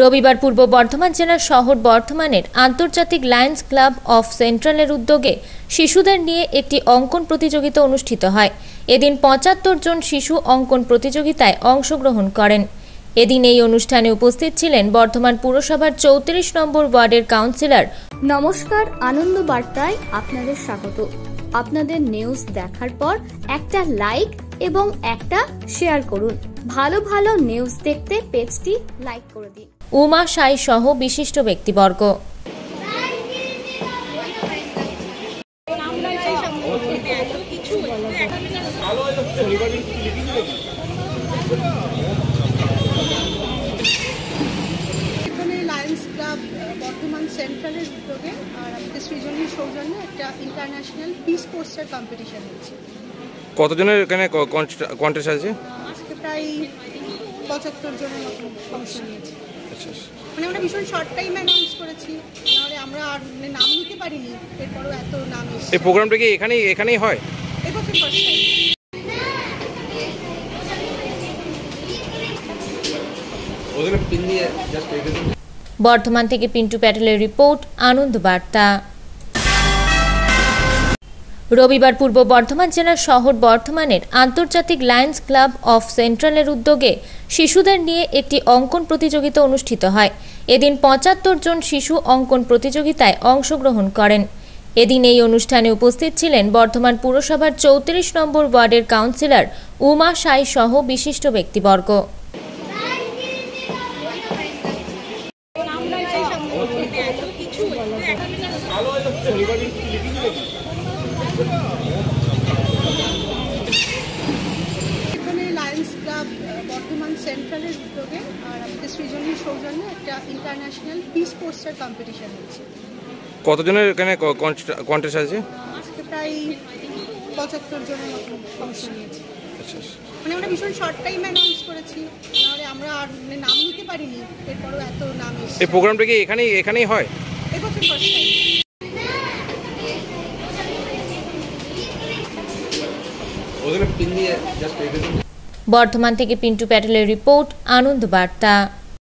রবিবার পূর্ব বর্ধমান জেলার শহর বর্ধমানের আন্তর্জাতিক লায়ন্স ক্লাব অফ সেন্ট্রালের উদ্যোগে শিশুদের নিয়ে একটি অঙ্কন প্রতিযোগিতা অনুষ্ঠিত হয়। এদিন পঁচাত্তর জন শিশু অঙ্কন প্রতিযোগিতায় অংশগ্রহণ করেন। এদিন এই অনুষ্ঠানে উপস্থিত ছিলেন বর্ধমান পুরসভার চৌত্রিশ নম্বর ওয়ার্ডের কাউন্সিলর। নমস্কার, আনন্দ বার্তায় আপনাদের স্বাগত। আপনাদের নিউজ দেখার পর একটা লাইক এবং একটা শেয়ার করুন। ভালো ভালো নিউজ দেখতে পেজটি লাইক করে দিন। উমা সাই সহ বিশিষ্ট ব্যক্তিবর্গ। এখানে লায়ন্স ক্লাব বর্ধমান সেন্ট্রালের উদ্যোগে আর আমাদের সৃজনী সৌজন্যে একটা ইন্টারন্যাশনাল পিস পোস্টার কম্পিটিশন হচ্ছে। কতজনের এখানে কন্টেস্ট আছে? আজকে প্রায় পঁচাত্তর জনের মতো অংশ নিয়েছে। মানে আমরা ভীষণ শর্ট টাইম অ্যানাউন্স করেছি। নাহলে আমরা আর মানে নাম নিতে পারিনি। এরপরও এত নাম এসেছে। এই প্রোগ্রামটা কি এখানেই এখানেই হয়? এবছর ফার্স্ট টাইম বর্ধমান থেকে পিন্টু প্যাটেলের রিপোর্ট আনন্দ বার্তা। রবিবার পূর্ব বর্ধমান জেলার শহর বর্ধমানের আন্তর্জাতিক লায়ন্স ক্লাব অফ সেন্ট্রালের উদ্যোগে শিশুদের নিয়ে একটি অঙ্কন প্রতিযোগিতা অনুষ্ঠিত হয়। এদিন পঁচাত্তর জন শিশু অঙ্কন প্রতিযোগিতায় অংশগ্রহণ করেন। এদিন এই অনুষ্ঠানে উপস্থিত ছিলেন বর্ধমান পুরসভার চৌত্রিশ নম্বর ওয়ার্ডের কাউন্সিলর উমা সাই সহ বিশিষ্ট ব্যক্তিবর্গ। এখানে লায়ন্স ক্লাব বর্ধমান সেন্ট্রালের উদ্যোগে আর আমাদের সৃজনী সৌজন্যে একটা ইন্টারন্যাশনাল পিস পোস্টার কম্পিটিশন হচ্ছে। কতজনের এখানে কন্টেস্ট আছে? আজকে প্রায় পঁচাত্তর জনের মতো অংশ নিয়েছে। আচ্ছা আচ্ছা। মানে আমরা ভীষণ শর্ট টাইম অ্যানাউন্স করেছি নাহলে আমরা আর মানে নাম নিতে পারিনি এরপরও এত নাম এই প্রোগ্রামটা কি এখানেই এখানেই হয়? এবছর ফার্স্ট টাইম বর্ধমান থেকে পিন্টু প্যাটেলের রিপোর্ট আনন্দ বার্তা।